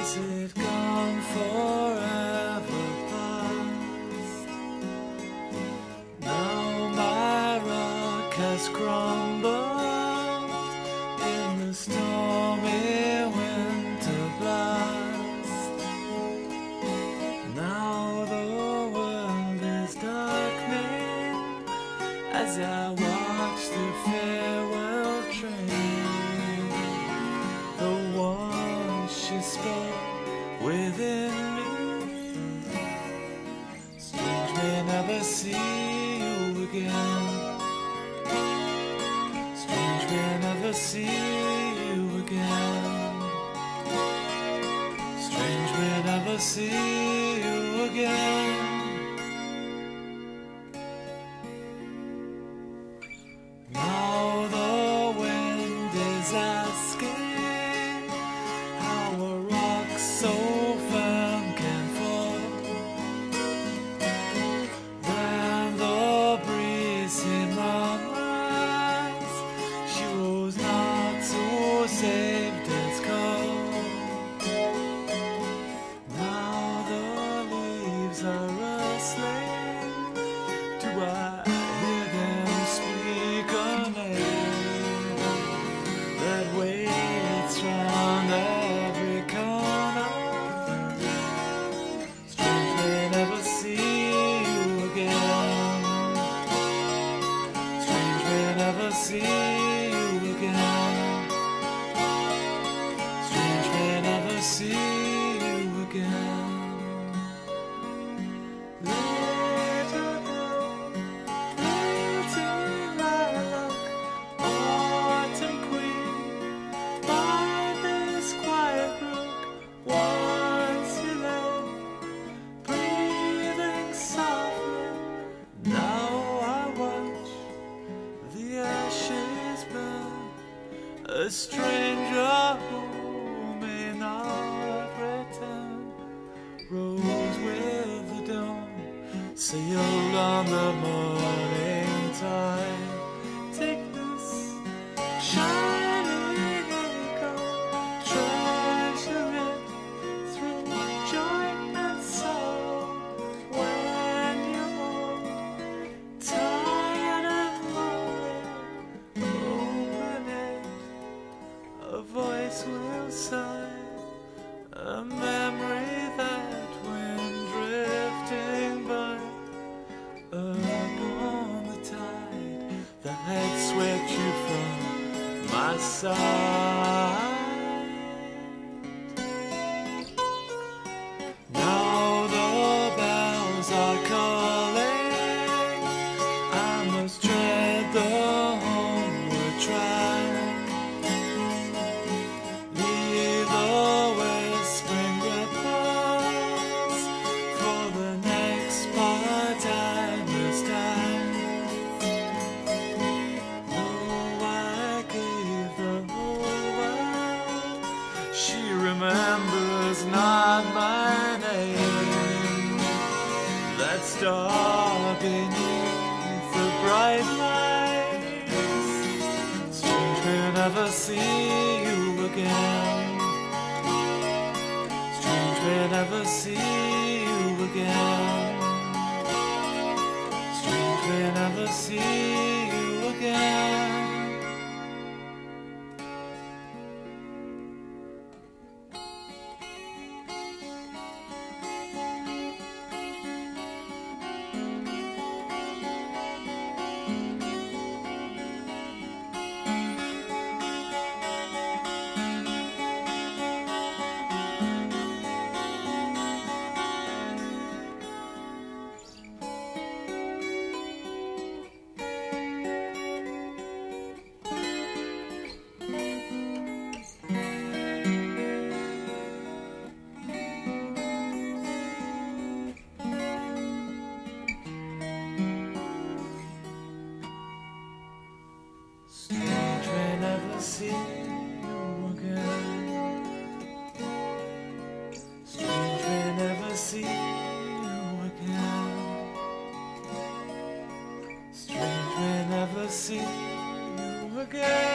Is it gone forever past? Now my rock has crumbled in the stormy winter blast. Now the world is darkening as I watch the farewell train. Never see you again. Strange never see you again. Strange never see you again. A stranger who may not return. Rose with the dawn, sailed on the morning tide. Will sigh. A memory that when drifting by upon the tide that swept you from my side. remembers not my name. That star beneath the bright lights, soon to never see you again. Strange will never see you again. Strange will never see. see you again.